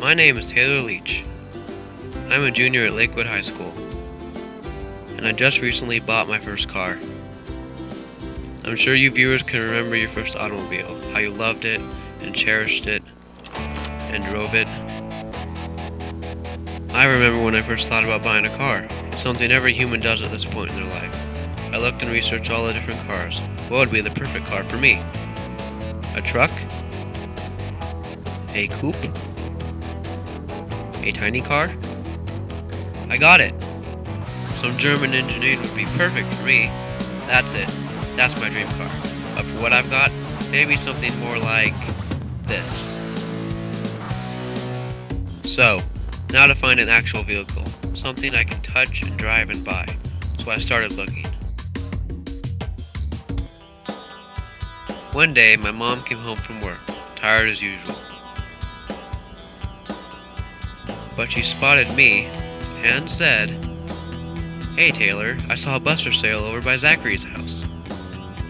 My name is Taylor Leach. I'm a junior at Lakewood High School, and I just recently bought my first car. I'm sure you viewers can remember your first automobile, how you loved it and cherished it and drove it. I remember when I first thought about buying a car, something every human does at this point in their life. I looked and researched all the different cars. What would be the perfect car for me? A truck? A coupe? A tiny car? I got it! Some German engineering would be perfect for me. That's it. That's my dream car. But for what I've got, maybe something more like this. So, now to find an actual vehicle. Something I can touch and drive and buy. So I started looking. One day, my mom came home from work, tired as usual. But she spotted me and said, Hey Taylor, I saw a bus for sale over by Zachary's house.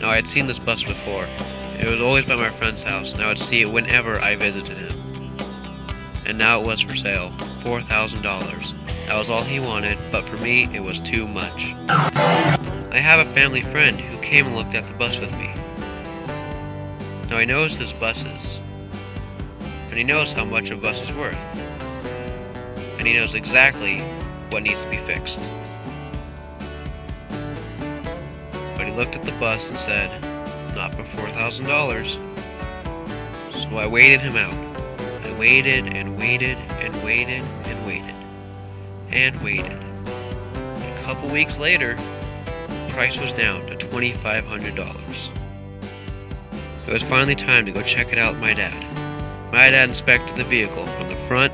Now I had seen this bus before. It was always by my friend's house, and I would see it whenever I visited him. And now it was for sale, $4,000. That was all he wanted, but for me, it was too much. I have a family friend who came and looked at the bus with me. Now he knows his buses, and he knows how much a bus is worth, and he knows exactly what needs to be fixed. But he looked at the bus and said, not for $4,000. So I waited him out. I waited and waited and waited and waited and waited. A couple weeks later, the price was down to $2,500. It was finally time to go check it out with my dad. My dad inspected the vehicle from the front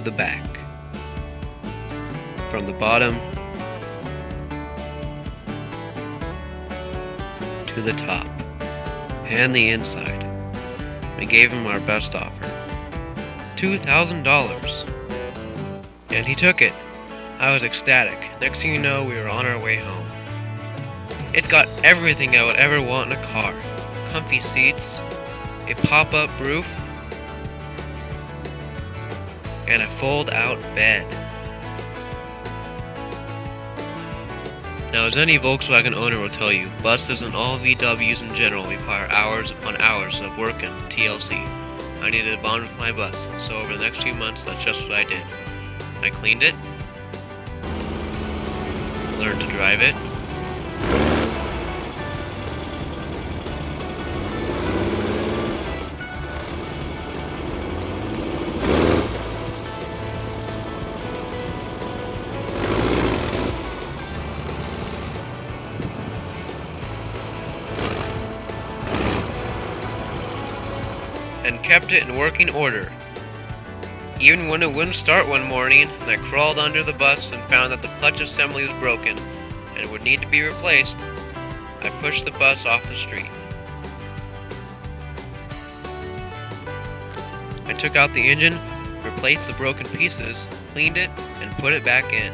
to the back, from the bottom to the top, and the inside. We gave him our best offer $2,000. And he took it. I was ecstatic. Next thing you know, we were on our way home. It's got everything I would ever want in a car comfy seats, a pop up roof, and a fold out bed. Now, as any Volkswagen owner will tell you, buses and all VWs in general require hours upon hours of work and TLC. I needed to bond with my bus, so over the next few months, that's just what I did. I cleaned it, learned to drive it, and kept it in working order. Even when it wouldn't start one morning, and I crawled under the bus and found that the clutch assembly was broken and would need to be replaced, I pushed the bus off the street. I took out the engine, replaced the broken pieces, cleaned it, and put it back in.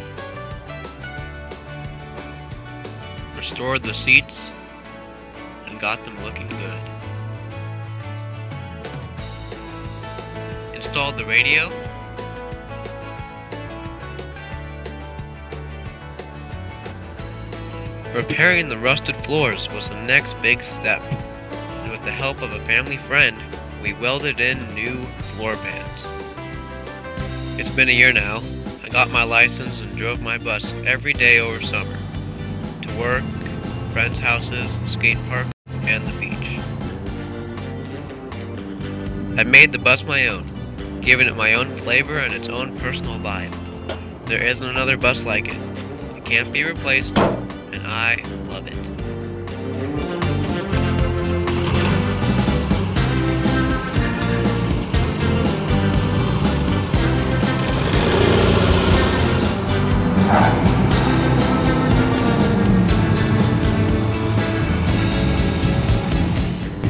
Restored the seats, and got them looking good. Installed the radio. Repairing the rusted floors was the next big step, and with the help of a family friend, we welded in new floor pans. It's been a year now. I got my license and drove my bus every day over summer to work, friends' houses, skate park, and the beach. I made the bus my own giving it my own flavor and its own personal vibe. There isn't another bus like it. It can't be replaced, and I love it.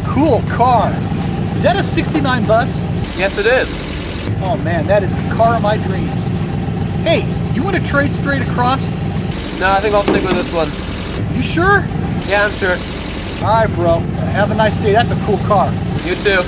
Cool car. Is that a 69 bus? Yes, it is. Oh man, that is the car of my dreams. Hey, you want to trade straight across? No, I think I'll stick with this one. You sure? Yeah, I'm sure. All right, bro. Have a nice day. That's a cool car. You too.